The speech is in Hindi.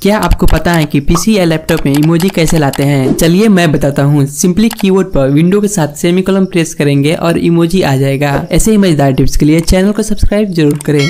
क्या आपको पता है कि पीसी या लैपटॉप में इमोजी कैसे लाते हैं? चलिए मैं बताता हूँ। सिंपली कीबोर्ड पर विंडो के साथ सेमी कॉलम प्रेस करेंगे और इमोजी आ जाएगा। ऐसे ही मज़ेदार टिप्स के लिए चैनल को सब्सक्राइब ज़रूर करें।